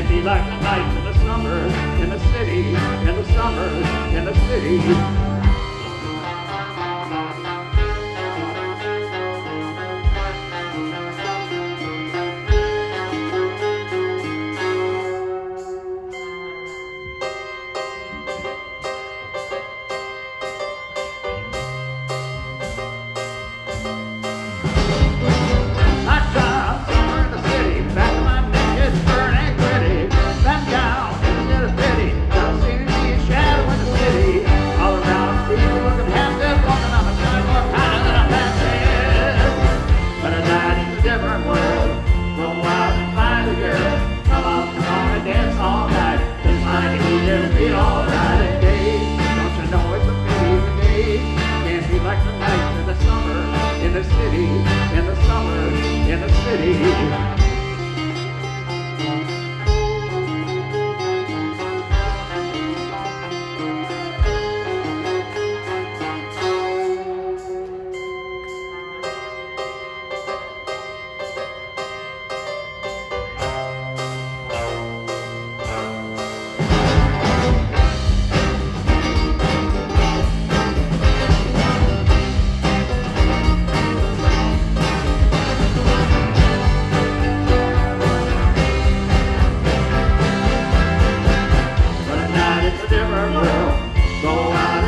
be like the night in the summer, in the city, in the summer, in the city. City. never will. So I